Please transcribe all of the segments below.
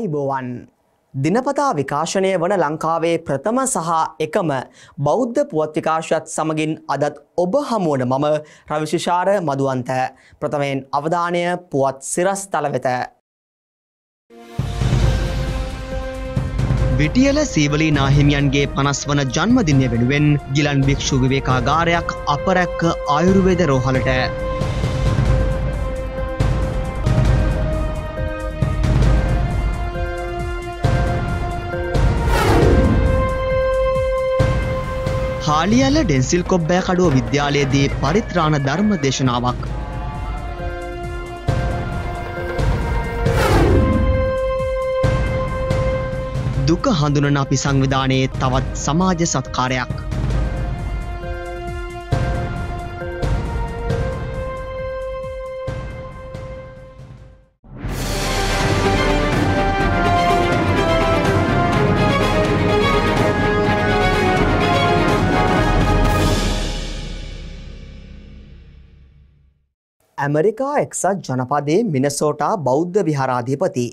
ආයිබෝවන්. දිනපතා විකාශනය වන ලංකාවේ ප්‍රථම සහ එකම බෞද්ධ පුවත් විකාශයත් සමගින් අදත් ඔබ හමුවන මම රවිශිෂාර මදුවන්ත ප්‍රථමයෙන් අවධානය පුවත් සිරස් තල වෙත. විටියල සීවලී නාහිමියන්ගේ පනස් වන ජන්මදිනය වෙනුවෙන් ගිලන් භික්ෂු විවේකාගාරයක් අපරැක්ක ආයුරුවේද රෝහලට හාලියල ඩෙන්සිල් කොබ්බෑ කඩුව විද්‍යාලයේදී පරිත්‍රාණ ධර්ම දේශනාවක්. දුක හඳුනන අපි සංවිධානයේ තවත් සමාජ සත්කාරයක්. ඇමරිකා එක්සත් ජනපදයේ මිනසෝටා බෞද්ධ විහාරාධිපති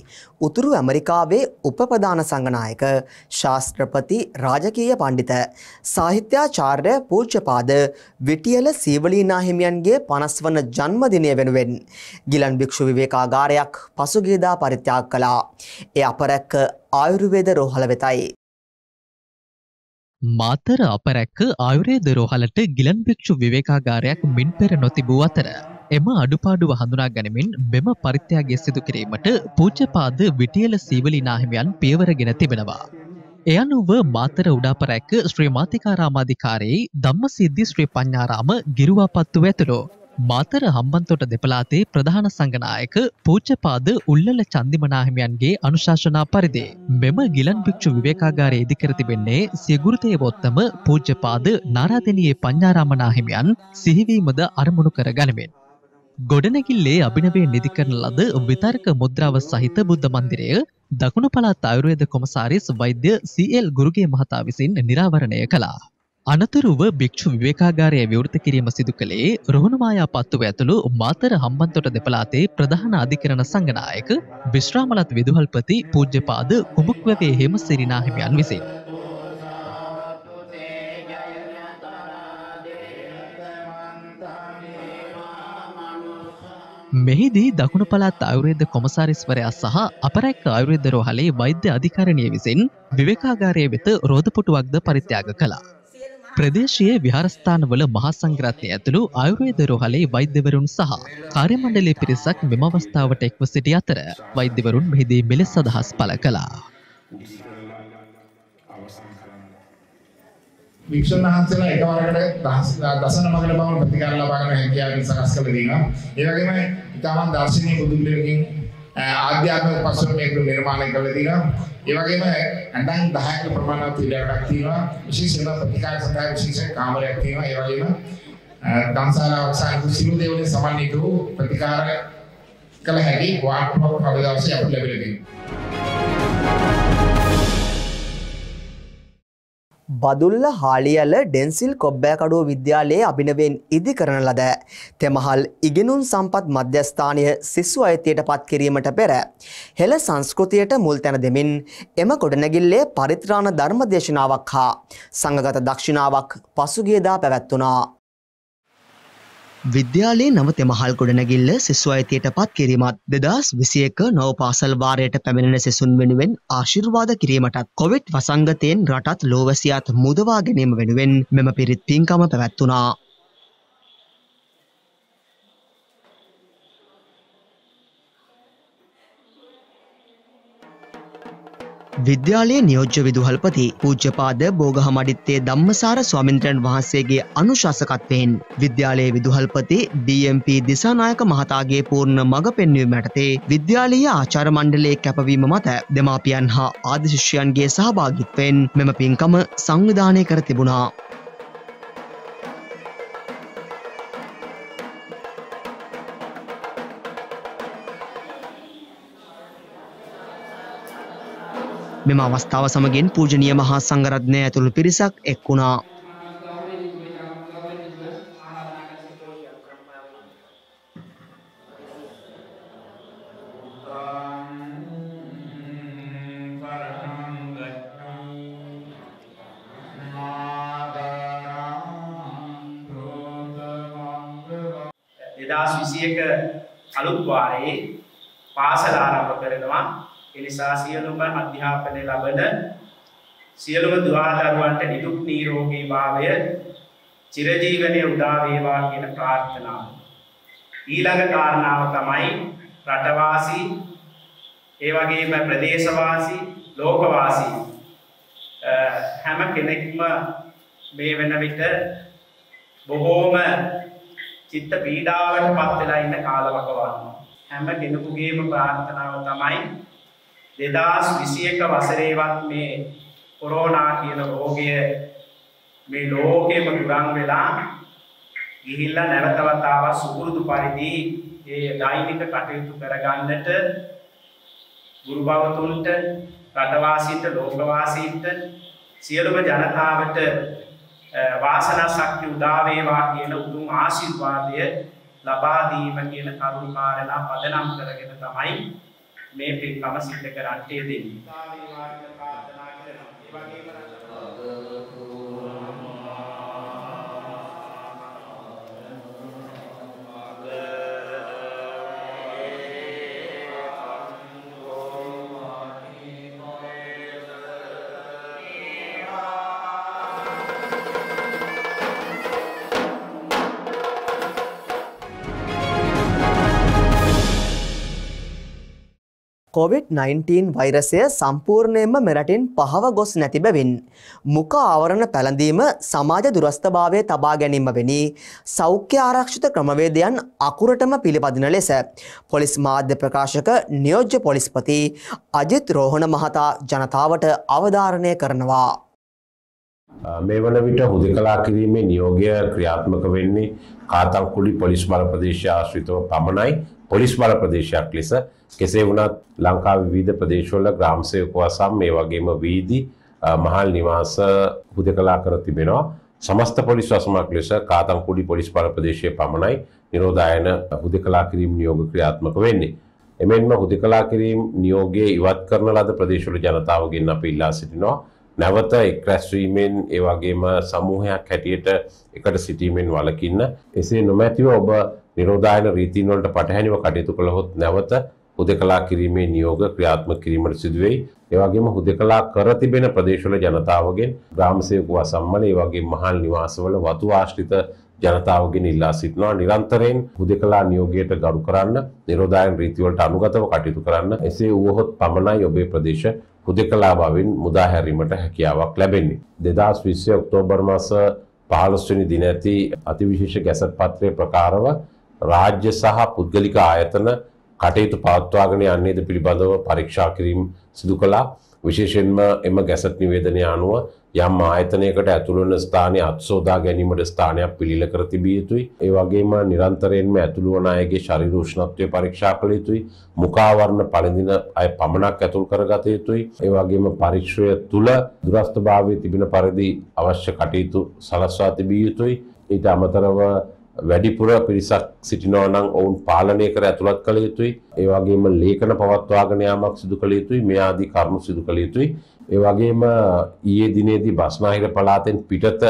උතුරු ඇමරිකාවේ උපපදාන සංගනායක ශාස්ත්‍රපති රාජකීය පණ්ඩිත සාහිත්‍යාචාර්ය පූජ්‍යපාද විටියල සීවලීනා හිමියන්ගේ පනස් වන ජන්මදිනය වෙනුවෙන් ගිලන් භික්ෂු විවේකාගාරයක් පසුගේදා පරිත්‍යාග කළා. එය අපරැක්ක ආයුර්වේද රෝහල වෙතයි. මාතර අපරැක්ක ආයුරේද රෝහලට ගිලන් භික්ෂු විවේකාගාරයක් මින් පෙර නොතිබූ අතර එම අඩුපාඩුව හඳුනා ගනිමින් මෙම පරිත්‍යාගය සිදු කිරීමට පූජ්‍යපාද විටියල සීවලි නාහිමියන් පියවරගෙන තිබෙනවා. එය අනුව මාතර උඩාපරැක්ක ශ්‍රී මාතිකාරාමාධිකාරයේ ධම්මසිද්ධි ශ්‍රී පඤ්ඤාරාම ගිරුවාපත්තුව ඇතුළු මාතර හම්බන්තොට දෙපලාතේ ප්‍රධාන සංගනායක පූජ්‍යපාද උල්ලල චන්දිමනාහිමියන්ගේ අනුශාසනා පරිදි මෙම ගිලන් භික්ෂු විවේකාගාරයේ ඉදිකර තිබෙන්නේ සියගුරුතේවොත්තම පූජ්‍යපාද නාරාදෙණියේ පඤ්ඤාරාමනාහිමියන් සිහිවීමද අරමුණු කර ගනිමින් ගොඩනැගිල්ලේ අභිනවේ නිදි කරන ලද විතර්ක මුද්‍රාව සහිත බුද්ධ මන්දිරය දකුණු පළාත් ආයුර්වේද කොමසාරිස් වෛද්‍ය සීඑල් ගුරුගේ මහතා විසින් නිරාවරණය කළා. අනතුරුව භික්ෂු විවේකාගාරය විවෘත කිරීම සිදු කළේ රුහුණුමායා පත්තුව ඇතුළු මාතර හම්බන්තොට දෙපලාතේ ප්‍රධාන අධිකරණ සංගනායක විශ්‍රාමලත් විදුහල්පති පූජ්‍යපාද කුඹුක්වැවේ හෙමසිරිනා හිමියන් විසින්. මෙහිදී දකුණු පළාත් ආයුර්වේද කොමසාරිස්වරයා සහ අපරැක්ක ආයුර්වේද රෝහලේ වෛද්‍ය අධිකරණය විසින් විවේකාගාරය වෙත රෝධපුටුවක්ද පරිත්‍යාග කළා. ප්‍රදේශයේ විහාරස්ථානවල මහා සංඝරත්නය ඇතුළු ආයුර්වේද රෝහලේ වෛද්‍යවරුන් සහ කාර්යමණ්ඩලයේ පිරිසක් මෙම අවස්ථාවට එක්ව සිටි අතර වෛද්‍යවරුන් මෙහිදී මෙලෙස අදහස් පළ කළා. වික්ෂුන් වහන්සේලා එකවරකට දසන මගල බව ප්‍රතිකාර ලබා ගන්න හැකියාව සකස් කළ දෙනවා. ඒ වගේම ඊටමන් දර්ශනීය බුදු පිළිමකින් ආධ්‍යාත්මික පසුබිම මේක නිර්මාණය කළ දෙනවා. ඒ වගේම ඇඳන් 10ක ප්‍රමාණවත් පිළිවෙලක් තියෙනවා. විශේෂයෙන්ම ප්‍රතිකාර සඳහා විශේෂ කාමරයක් තියෙනවා. ඒ වගේම දන්සාලාවක් සාහිත්‍ය සිළු දේවලින් සමන්විත වූ ප්‍රතිකාර කළ හැකි වාට්ටුවක් කවදාවත් අපිට ලැබෙලා තියෙනවා. බදුල්ල හාලියල ඩෙන්සිල් කොබ්බෑකඩුව විද්‍යාලයේ අභිනවෙන් ඉදි කරන ලද තෙමහල් ඉගෙනුම් සම්පත් මධ්‍යස්ථානය සිස්සු අයිතියට පත් කිරීමට පෙර හෙළ සංස්කෘතියට මුල් තැන දෙමින් එම ගොඩනැගිල්ලේ පරිත්‍රාණ ධර්ම දේශනාවක් හා සංගත දක්ෂිනාවක් පසුගියදා පැවැත්වුණා. විද්‍යාලයේ නවත මහල් ගොඩනැගිල්ල සිසු අයිතියට පත් කිරීමත් දෙදස් විසියක නව පාසල් වාරයට පැමිණෙන සෙසුන් වෙනුවෙන් ආශිර්වාද කිරීමටත් කොවිට් වසංගතයෙන් රටත් ලෝවසියාත් මුදවා ගැනීම වෙනුවෙන් මෙම පිරිත් පින්කම පැවැත්වුණා. විද්‍යාලයේ නියෝජ්‍ය විදුහල්පති පූජ්‍යපාද බෝගහමඩිත්තේ ධම්මසාර ස්වාමින්ද්‍රයන් වහන්සේගේ අනුශාසකත්වයෙන් විද්‍යාලයේ විදුහල්පති DMP දිසානායක මහතාගේ පූර්ණ මඟ පෙන්වීම යටතේ විද්‍යාලීය ආචාර මණ්ඩලයේ කැපවීම මත දෙමාපියන් හා ආදි ශිෂ්‍යයන්ගේ සහභාගිත්වයෙන් මෙම පින්කම සංවිධානය කර තිබුණා. මෙම අවස්ථාව සමගින් පූජනීය මහා සංඝරත්නය ඇතුළු පිරිසක් එක් වුණා. දෙදස් විසියක අලුත් වාරයේ පාසල ආරම්භ කරනවා එනිසා සියලුම අධ්‍යාපනය ලබන සියලුම දුවාදරුවන්ට නිදුක් නීරෝගී භාවය චිරජීවනය උදාවේවා කියන ප්‍රාර්ථනාව. ඊළඟ කාරණාව තමයි රටවාසී ඒ වගේම ප්‍රදේශවාසී ලෝකවාසී හැම කෙනෙක්ම මේ වෙන විට බොහෝම චිත්ත පීඩාවට පත් වෙලා ඉන්න කාලවකවානුව. හැම කෙනෙකුගේම ප්‍රාර්ථනාව තමයි 2021 වසරේවත් මේ කොරෝනා කියන රෝගය මේ ලෝකෙම ගුරන් වෙලා ගිහිල්ලා නැවත වතාවක් සුපුරුදු පරිදි ඒ දෛනික කටයුතු කරගන්නට ගුරු භවතුන්ට රටවාසීන්ට ලෝකවාසීන්ට සියලුම ජනතාවට වාසනා ශක්තිය උදා වේවා කියන උතුම් ආශිර්වාදය ලබා දීම කියන කරුණු කාරණා පදනම් කරගෙන තමයි මේ පින්කම සිද්ධ කරන්නට යෙදෙන්නේ. COVID-19 වෛරසය සම්පූර්ණයෙන්ම මෙරටින් පහව ගොස් නැති බැවින් මුඛ ආවරණ පැළඳීම සමාජ දුරස්ථභාවය තබා ගැනීම වැනි සෞඛ්‍ය ආරක්ෂිත ක්‍රමවේදයන් අකුරටම පිළිපදින ලෙස පොලිස් මාධ්‍ය ප්‍රකාශක නියෝජ්‍ය පොලිස්පති අජිත් රෝහණ මහතා ජනතාවට අවධාරණය කරනවා. මේ වන විට හුදකලා කිරීමේ නියෝගය ක්‍රියාත්මක වෙන්නේ කාතංකුලි පොලිස් බල ප්‍රදේශය ආශ්‍රිතව පමණයි පොලිස් බල ප්‍රදේශයක් ලෙස කෙසේ වුණත් ලංකාව විවිධ ප්‍රදේශවල ග්‍රාම්සයකවා සම් මේ වගේම වීදි මහල් නිවාස හුදකලා කර තිබෙනවා. සමස්ත පොලිස් වසමක් ලෙස කාතංකුඩි පොලිස් බල ප්‍රදේශය පමණයි නිරෝධායන හුදකලා කිරීම නියෝග ක්‍රියාත්මක වෙන්නේ. එමෙන්ම හුදකලා කිරීම නියෝගයේ ඉවත් කරන ලද ප්‍රදේශවල ජනතාවගෙන් අපි ඉල්ලා සිටිනවා. නැවත එක් රැස්වීමෙන් ඒ වගේම සමූහයක් හැටියට එකට සිටීමෙන් වලකින්න එසේ නොමැතිව ඔබ නිරෝධායන රීතීන් වලට පටහැනිව කටයුතු කළහොත් නැවත හුදකලා කිරීමේ නියෝග ක්‍රියාත්මක කිරීමට සිදුවෙයි. ඒ වගේම හුදකලා කර තිබෙන ප්‍රදේශවල ජනතාවගෙන් ග්‍රාම සේවක වසම්මල ඒ වගේ මහල් නිවාසවල වතු ආශ්‍රිත ජනතාවගෙන් ඉල්ලා සිටිනවා නිරන්තරයෙන් හුදකලා නියෝගයට ගරු කරන්න නිරෝධායන රීතිවලට අනුගතව කටයුතු කරන්න එසේ වුවහොත් පමණයි ඔබේ ප්‍රදේශ හුදකලා බවින් මුදා හැරීමට හැකියාවක් ලැබෙන්නේ. දෙදස් විශ්‍ය ඔක්තෝබර් මාස පහළොස්වනි දින ඇති අතිවිශේෂ ගැසට් පත්‍රය ප්‍රකාරව රාජ්‍ය සහ පුද්ගලික ආයතන කටයුතු පවත්වාගෙන යන්නේද පිළිබඳව පරීක්ෂා කිරීම සිදු කළා. විශේෂයෙන්ම එම ගැසට් නිවේදනය අනුව යම් ආයතනයකට ඇතුළුවන ස්ථානය අත්සෝදා ගැනීමට ස්ථානයක් පිළිල කර තිබිය යුතුයි. ඒ වගේම නිරන්තරයෙන්ම ඇතුළු වන අයගේ ශරීර උෂ්ණත්වය පරීක්ෂා කළ යුතුයි. මුඛාවරණ පළඳින අය පමණක් ඇතුල් කරගත යුතුයි. ඒ වගේම පරීක්ෂය තුළ දුරස්ථභාවයේ තිබෙන පරිදි අවශ්‍ය කටයුතු සලස්වා තිබිය යුතුයි. ඊට අමතරව වැඩිපුර පිරිසක් සිටිනවා නම් ඔවුන් පාලනය කර ඇතුළත් කළ යුතුයි. ඒ වගේම ලේඛන පවත්වාගෙන යාමක් සිදු කළ යුතුයි. මේ ආදී කරුණු සිදු කළ යුතුයි. ඒ වගේම ඊයේ දිනේදී බස්නාහිර පළාතෙන් පිටත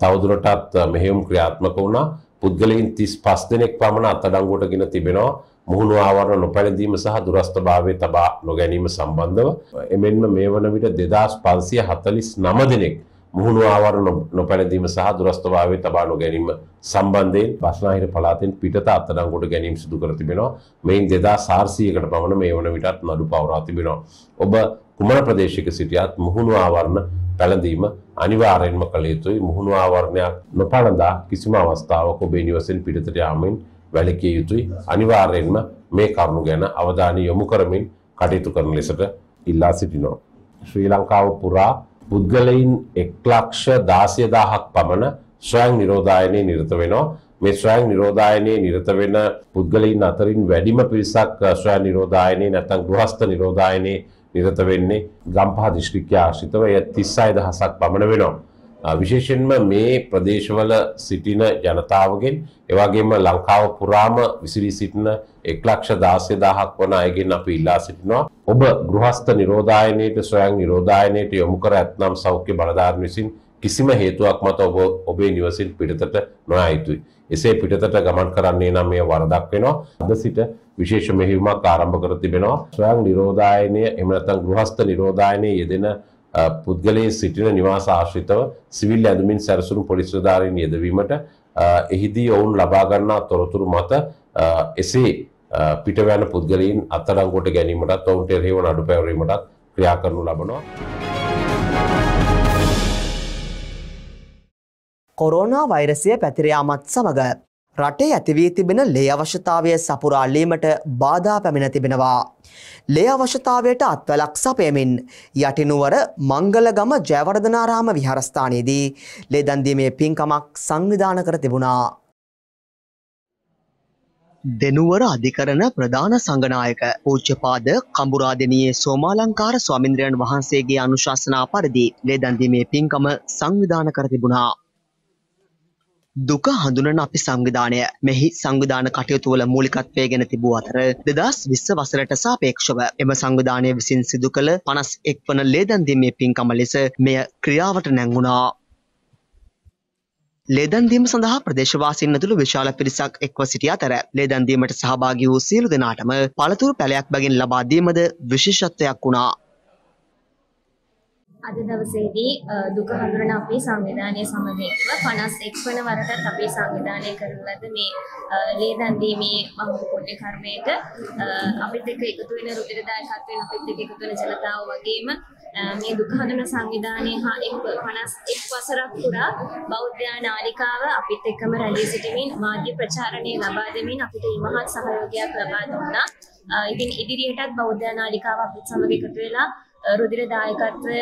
තවදුරටත් මෙහෙයුම් ක්‍රියාත්මක වුණා. පුද්ගලයන් 35 දෙනෙක් පමණ අත්අඩංගුවට ගෙන තිබෙනවා. මුහුණු ආවරණ නොපැළඳීම සහ දුරස්ථභාවය තබා නොගැනීම සම්බන්ධව. එමෙන්ම මේ වන විට 2549 දෙනෙක් මුහුණු ආවරණ නොපැළඳීම සහ දුරස්ථභාවය තබා නොගැනීම සම්බන්ධයෙන් බස්නාහිර පළාතෙන් පිටත අත්අඩංගුවට ගැනීම සිදු කර තිබෙනවා. මෙයින් 2400කට පමණ මේ වන විටත් නඩු පවරා තිබෙනවා. ඔබ කුමන ප්‍රදේශයක සිටියත් මුහුණු ආවරණ පැළඳීම අනිවාර්යෙන්ම කළ යුතුයි. මුහුණු ආවරණයක් නොපැළඳා කිසිම අවස්ථාවක ඔබේ නිවසෙන් පිටතට යාමෙන් වැළකිය යුතුයි. අනිවාර්යෙන්ම මේ කරුණු ගැන අවධානය යොමු කරමින් කටයුතු කරන ලෙසට ඉල්ලා සිටිනවා. ශ්‍රී ලංකාව පුරා පුද්ගලයින් එක්ලක්ෂ දාසය දාහක් පමණ ස්වයං නිරෝධායනය නිරත වෙනවා මේ ස්වයං නිරෝධායනයේ නිරත වෙන පුද්ගලයින් අතරින් වැඩිම පිරිසක් ස්වයං නිරෝධායනයේ නැත්නම් ගෘහස්ත නිරෝධායනයේ නිරත වෙන්නේ ගම්පහ දිස්ත්‍රික්කය ආශ්‍රිතව එය 36000ක් පමණ වෙනවා. විශේෂයෙන්ම මේ ප්‍රදේශවල සිටින ජනතාවගෙන් එවැගේම ලංකාව පුරාම විසිරී සිටින 116000ක් වන අයගෙන් අපි ඉල්ලා සිටිනවා ඔබ ගෘහස්ත නිරෝධායනයේට ස්වයං නිරෝධායනයට යොමු කර ඇතනම් සෞඛ්‍ය බලධාරීන් විසින් කිසිම හේතුවක් මත ඔබ ඔබේ නිවසින් පිටතට නොයා යුතුයි. එසේ පිටතට ගමන් කරන්නේ නම් මේ වරදක් වෙනවා. අද සිට විශේෂ මෙහෙයුමක් ආරම්භ කර තිබෙනවා. ස්වයං නිරෝධායනය එහෙම නැත්නම් ගෘහස්ත නිරෝධායනයේ යෙදෙන පුද්ගලයේ සිටින නිවාස ආශ්‍රිතව සිවිල් ඇඳුමින් සැරසුණු පොලිස් නිලධාරීන් යෙදවීමට එහිදී ඔවුන් ලබා ගන්නා තොරතුරු මත එසේ පිටවැන පුද්ගලයින් අත්අඩංගුවට ගැනීමටත් ඔවුන්ට එරෙහිව නඩු පැවරීමටත් ක්‍රියා කරනු ලබනවා. කොරෝනා වෛරසය පැතිරයාමත් සමඟ රටේ ඇතිවී තිබෙන ලේ අවශ්‍යතාවය සපුරාලීමට බාධා පැමිණ තිබෙනවා. ලේ අවශ්‍යතාවයට අත්වලක් සපයමින් යටිනුවර මංගලගම ජයවර්ධනාරාම විහාරස්ථානයේදී ලේදන්දීමේ පින්කමක් සංවිධාන කර තිබුණා. දෙනුවර අධිකරණ ප්‍රධාන සංගනායක පූජ්‍යපාද කඹුරාදෙනියේ සෝමාලංකාර ස්වාමින්ද්‍රයන් වහන්සේගේ අනුශාසනා පරිදි ලේදන්දීමේ පින්කම සංවිධාන කර තිබුණා. දුක හඳුනන අපි සංවිධානය මෙහි සංවිධාන කටයුතුවල මූලිකත්වය ගෙන තිබූ අතර දෙදස් විස්ස වසරට සාපේක්ෂව එම සංවිධානය විසින් සිදු කළ පනස් එක් වන ලේදන්දීමේ පින්කම ලෙස මෙය ක්‍රියාවට නැංගුණා. ලේදන්දීම සඳහා ප්‍රදේශවාසින් ඇතුළු විශාල පිරිසක් එක්ව සිටි අතර ලේදන්දීමට සහභාගී වූ සියලු දෙනාටම පළතුරු පැලයක් බැගින් ලබා දීමද විශේෂත්වයක් වුණා. අද දවසේදී දුක හඳුනන අපේ සංවිධානය සමග එක්ව 51 වන වරටත් අපේ සංවිධානය කරන ලද මේ ලේ දන් දීමේ මහා පුණ්‍ය කර්මයට අපිත් එක්ක එකතු වෙන රුධිර දායකත්වයෙන් අපිත් එක්ක එකතු වෙන ජනතාව වගේම මේ දුක හඳුනන සංවිධානය හා එක් 51 වසරක් පුරා බෞද්ධ නාලිකාව අපිත් එක්කම රැඳී සිටමින් මාධ්‍ය ප්‍රචාරණය ලබා දෙමින් අපිට ඉමහත් සහයෝගයක් ලබා දුන්නා. ඉතින් ඉදිරියටත් බෞද්ධ නාලිකාව අපිත් සමග එකතු වෙලා රුධිර දායකත්වය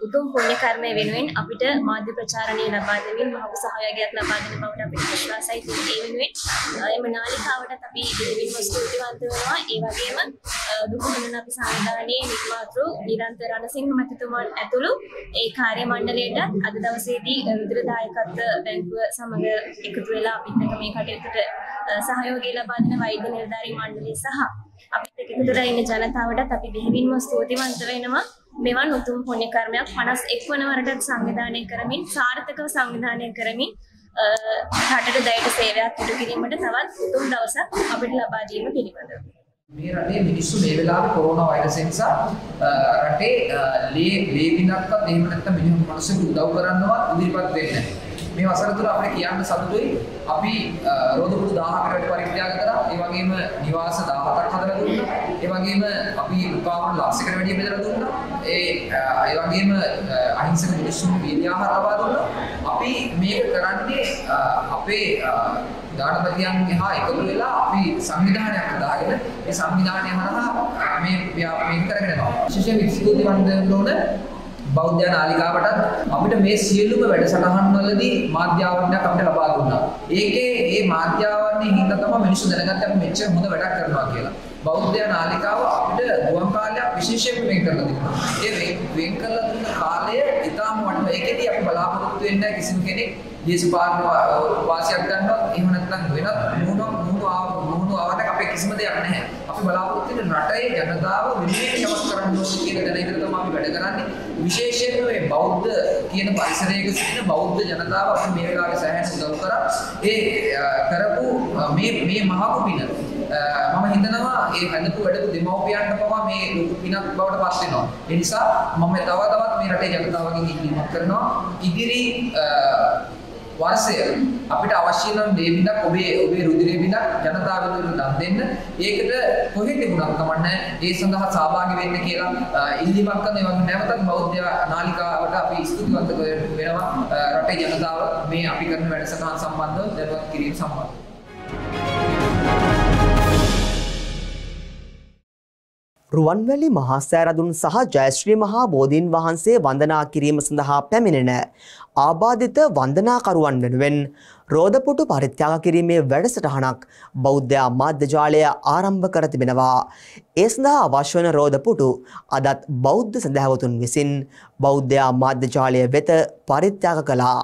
උතුම් පුණ්‍ය කර්මය වෙනුවෙන් අපිට මාධ්‍ය ප්‍රචාරණය ලබා දෙමින් මහඟු සහයෝගයක් ලබා දෙන බවට අපිට විශ්වාසයි ඒ වෙනුවෙන් එම නාලිකාවටත් අපි දෙවින්ම ස්තුතිවන්ත වෙනවා. ඒ වගේම දුක හඳුනන අපි සංවිධානයේ නිර්මාතෘ නිරන්තර රණසිංහ මැතිතුමන් ඇතුළු ඒ කාර්ය මණ්ඩලයට අද දවසේදී රුධිර දායකත්ව බැංකුව සමග එකතු වෙලා අපිත් එක්ක මේ කටයුතුට සහයෝගය ලබා දෙන වෛද්‍ය නිලධාරී මණ්ඩලය සහ අපිත් එකතුලා ඉන්න ජනතාවටත් අපි බෙහෙවින්ම ස්තුතිවන්ත වෙනවා මෙවන් උතුම් පුණ්‍ය කර්මයක් 51 වන වරටත් සංවිධානය කරමින් සාර්ථකව සංවිධානය කරමින් රටට දයට සේවයක් ඉටු කිරීමට තවත් උතුම් දවසක් අපිට ලබා දීම පිළිබඳව මේ රටේ මිනිස්සු මේ වෙලාවේ කොරෝනා වෛරසය නිසා රටේ ලේ ලේ බිනක්වත් එහෙම නැත්නම් මිනිස්සු මිනිස්සුන්ට උදව් කරන්නවත් ඉදිරිපත් වෙන්නේ නැහැ. මේ වසර තුල අපිට කියන්න සතුටුයි. අපි රෝදපුඩු 1000කට වැඩි පරිත්‍යාග කරා. ඒ වගේම නිවාස 17ක් හදලා දුන්නා. ඒ වගේම අපි දුකාවන ලක්ෂයකට වැඩි බෙදලා දුන්නා. ඒ ඒ වගේම අහිංසක මිනිස්සුන්ට වීර්ය ආහාර ලබා දුන්නා. අපි මේක කරන්නේ අපේ දානපතියන්ගේ හා එකතු වෙලා අපි සංවිධානයක් හදාගෙන ඒ සංවිධානය හරහා මේ මේක කරගෙන යනවා. විශේෂයෙන් ස්තුතිවන්ත ඕන බෞද්ධ නාලිකාවටත් අපිට මේ සියලුම වැඩසටහන් වලදී මාධ්‍යාවරණයක් අපිට ලබා දුන්නා. ඒකේ මේ මාධ්‍යාවරණේ හින්දා තමයි මිනිස්සු දැනගත්තේ අපි මෙච්චර හොඳ වැඩක් කරනවා කියලා. බෞද්ධ නාලිකාව අපිට ගුවන් කාලයක් විශේෂයෙන් වෙන් කරලා තිබුණා. ඒ වෙන් කරලා දුන්න කාලය ඉතාම වටිනවා. ඒකෙදී අපි බලාපොරොත්තු වෙන්නේ කිසිම කෙනෙක් දේශපාලන වාසියක් ගන්නවත් එහෙම නැත්නම් වෙනත් මොනවා මොනවා මොනවා ආවට අපේ කිසිම දෙයක් නැහැ. අපි බලාපොරොත්තු වෙන රටේ ජනතාව වෙනුවෙන් යමක් කරන්න ඕනේ කියන දැනගෙන තමයි අපි වැඩ කරන්නේ. විශේෂයෙන්ම මේ බෞද්ධ කියන පරිසරයක සිටින බෞද්ධ ජනතාව අපි මේ වෙලාවේ සෑහෙන උදව් කරා. ඒ කරපු මේ මේ මහා පින මම හිතනවා ඒ හදපු වැඩපු දෙමව්පියන්ට පවා මේ ලොකු පිනක් බවට පත් වෙනවා. ඒ නිසා මම තව තවත් මේ රටේ ජනතාවගෙන් ඉල්ලීමක් කරනවා. ඉදිරි වර්ෂය අපිට අවශ්‍ය නම් දේ බිඳක් ඔබේ ඔබේ රුධිරය බිඳක් ජනතාව වෙනුවෙන් දන් දෙන්න. ඒකට කොහෙ තිබුණත් කමන්නේ ඒ සඳහා සහභාගී වෙන්න කියලා ඉල්ලීමක් කරන ඒ වගේ නැවතත් බෞද්ධ නාලිකාවට අපි ස්තුතිවන්ත වෙනවා රටේ ජනතාව මේ අපි කරන වැඩසටහන් සම්බන්ධව දැනුවත් කිරීම සම්බන්ධව. රුවන්වැලි මහා සෑරදුන් සහ ජයශ්‍රී මහා බෝධීන් වහන්සේ වන්දනා කිරීම සඳහා පැමිණෙන ආබාධිත වන්දනාකරුවන් වෙනුවෙන් රෝධපුටු පරිත්‍යාග කිරීමේ වැඩසටහනක් බෞද්ධ මාධ්‍යජාලය ආරම්භ කර තිබෙනවා. ඒ සඳහා අවශ්‍ය වන රෝධපුටු අදත් බෞද්ධ සැදැහැවතුන් විසින් බෞද්ධ මාධ්‍යජාලය වෙත පරිත්‍යාග කළා.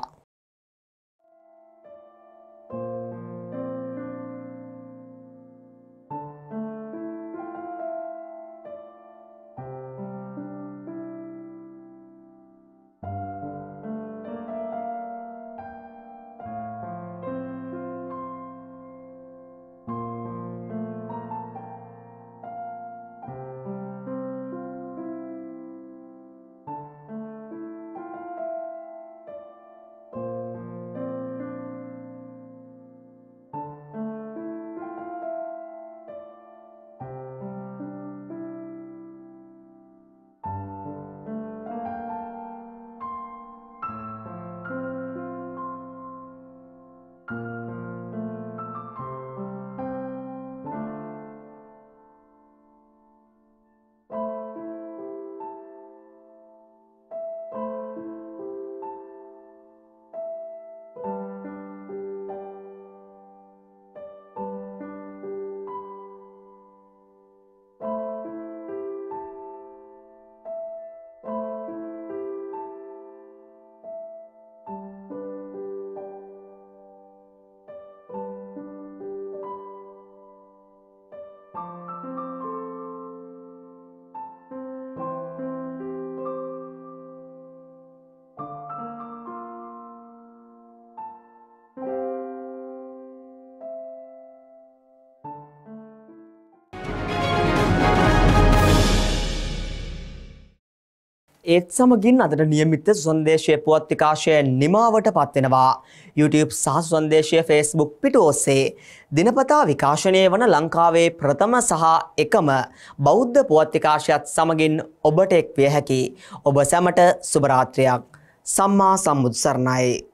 ඒත් සමගින් අදට නියමිත සුසන්දේශය පුවත් විකාශය නිමාවට පත්වෙනවා. YouTube සහ සුසන්දේශය Facebook පිටු ඔස්සේ දිනපතා විකාශනය වන ලංකාවේ ප්‍රථම සහ එකම බෞද්ධ පුවත් විකාශයත් සමගින් ඔබට එක් විය හැකි. ඔබ සැමට සුභරාත්‍රයක්. සම්මා සම්බුදු සරණයි.